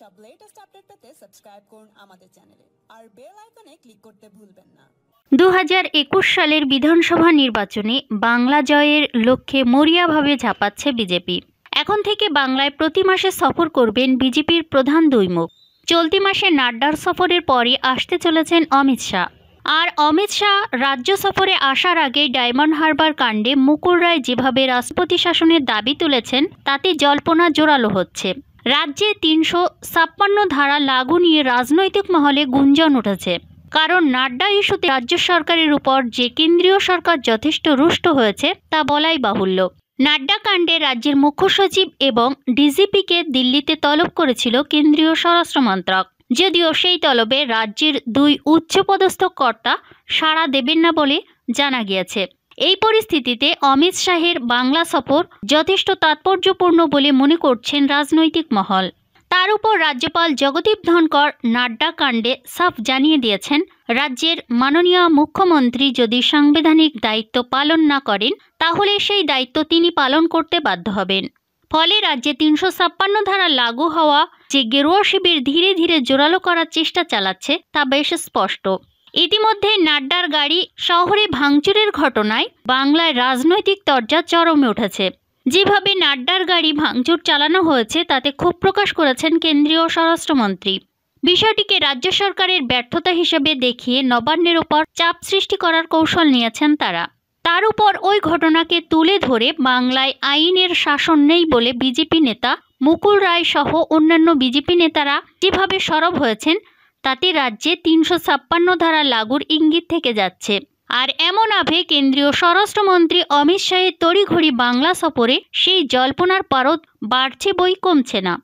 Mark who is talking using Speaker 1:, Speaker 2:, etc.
Speaker 1: সব latest update পেতে subscribe করুন আমাদের চ্যানেলে আর বেল আইকনে ক্লিক করতে ভুলবেন না।
Speaker 2: দু হাজার একুশ সালের বিধানসভা নির্বাচনে বাংলা জয়ের লক্ষ্যে মরিয়াভাবে ঝাঁপাচ্ছে বিজেপি। এখন থেকে বাংলায় প্রতি মাসে সফর করবেন বিজেপির প্রধান দুই মুখ চলতি মাসে নাড্ডার সফরের পরই আসতে চলেছেন অমিত শাহ। আর অমিত শাহ রাজ্য সফরে আসার আগেই ডায়মন্ড হারবার কাণ্ডে মুকুল রায় যেভাবে রাষ্ট্রপতি শাসনের দাবি তুলেছেন, তাতে জল্পনা জোরালো হচ্ছে। রাজ্যে তিনশো ছাপ্পান্ন ধারা লাগু নিয়ে রাজনৈতিক মহলে গুঞ্জন উঠেছে। কারণ নাড্ডা ইস্যুতে রাজ্য সরকারের উপর যে কেন্দ্রীয় সরকার যথেষ্ট রুষ্ট হয়েছে, তা বলাই বাহুল্য। নাড্ডা কাণ্ডে রাজ্যের মুখ্য সচিব এবং ডিজিপিকে দিল্লিতে তলব করেছিল কেন্দ্রীয় স্বরাষ্ট্র মন্ত্রক। যদিও সেই তলবে রাজ্যের দুই উচ্চপদস্থ কর্তা সাড়া দেবেন না বলে জানা গিয়েছে। এই পরিস্থিতিতে অমিত শাহের বাংলা সফর যথেষ্ট তাৎপর্যপূর্ণ বলে মনে করছেন রাজনৈতিক মহল। তার উপর রাজ্যপাল জগদীপ ধনকর নাড্ডা কাণ্ডে সাফ জানিয়ে দিয়েছেন, রাজ্যের মাননীয় মুখ্যমন্ত্রী যদি সাংবিধানিক দায়িত্ব পালন না করেন, তাহলে সেই দায়িত্ব তিনি পালন করতে বাধ্য হবেন। ফলে রাজ্যে তিনশো ছাপ্পান্ন ধারা লাগু হওয়া যে গেরুয়া শিবির ধীরে ধীরে জোরালো করার চেষ্টা চালাচ্ছে তা বেশ স্পষ্ট। ইতিমধ্যে নাড্ডার গাড়ি শহরে ভাঙচুরের ঘটনায় বাংলায় রাজনৈতিক তরজা চরমে উঠেছে। যেভাবে নাড্ডার গাড়ি ভাঙচুর চালানো হয়েছে, তাতে ক্ষোভ প্রকাশ করেছেন কেন্দ্রীয় স্বরাষ্ট্রমন্ত্রী। বিষয়টিকে রাজ্য সরকারের ব্যর্থতা হিসেবে দেখিয়ে নবান্নের ওপর চাপ সৃষ্টি করার কৌশল নিয়েছেন তারা। তার উপর ওই ঘটনাকে তুলে ধরে বাংলায় আইনের শাসন নেই বলে বিজেপি নেতা মুকুল রায় সহ অন্যান্য বিজেপি নেতারা যেভাবে সরব হয়েছেন তাতে রাজ্যে তিনশো ছাপ্পান্ন ধারা লাগুর ইঙ্গিত থেকে যাচ্ছে। আর এমন আভে কেন্দ্রীয় স্বরাষ্ট্রমন্ত্রী অমিত শাহের তড়িঘড়ি বাংলা সফরে সেই জল্পনার পারদ বাড়ছে বই কমছে না।